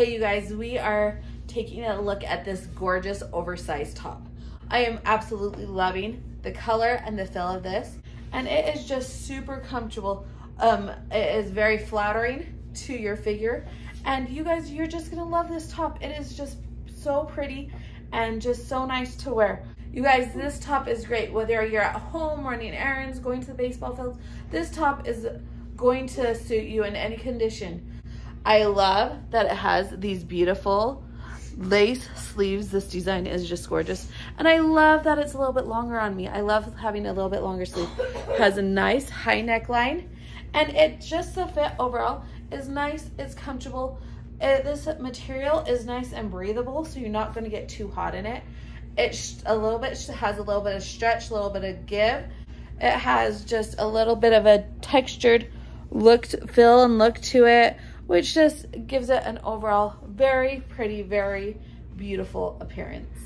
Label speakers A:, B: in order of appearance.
A: Hey, you guys, we are taking a look at this gorgeous oversized top. I am absolutely loving the color and the feel of this, and it is just super comfortable. Um, it is very flattering to your figure, and you guys, you're just gonna love this top. It is just so pretty and just so nice to wear. You guys, this top is great. Whether you're at home, running errands, going to the baseball field, this top is going to suit you in any condition. I love that it has these beautiful lace sleeves. This design is just gorgeous. And I love that it's a little bit longer on me. I love having a little bit longer sleeve. has a nice high neckline. And it just the fit overall is nice. It's comfortable. It, this material is nice and breathable, so you're not going to get too hot in it. It's a little bit has a little bit of stretch, a little bit of give. It has just a little bit of a textured look, feel and look to it which just gives it an overall very pretty, very beautiful appearance.